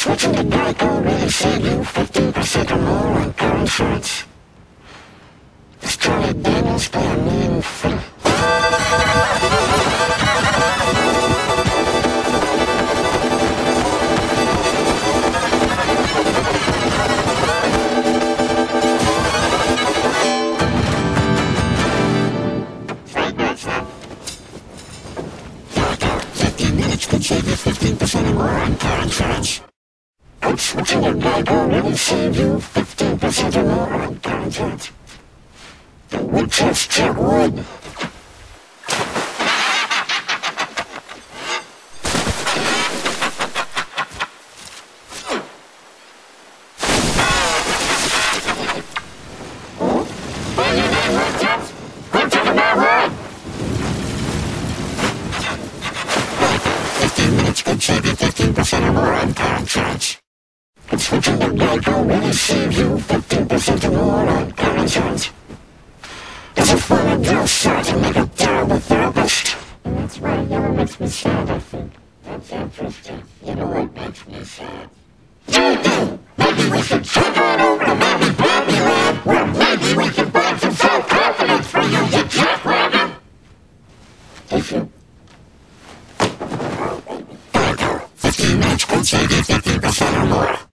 switching to Geico really save you 15% or more on car insurance? Does Charlie Daniels play a mean thing? Geico, 15 minutes could save you 15% or more on car insurance. Could switching to Geico really save you 15% or more on car insurance? The chips check wood. Fifteen minutes could save you fifteen percent or more on car. Could switching to Geico really save you fifteen percent or more on car insurance? As a former drill sergeant make a terrible therapist. And that's right, you what makes me sad, I think. That's interesting. You know what makes me sad? Maybe, maybe we should check on over to Mommy Bobby Land, where maybe we can find some self-confidence for you, you jackrabbit. If you... 15 minutes could save you 15% or more.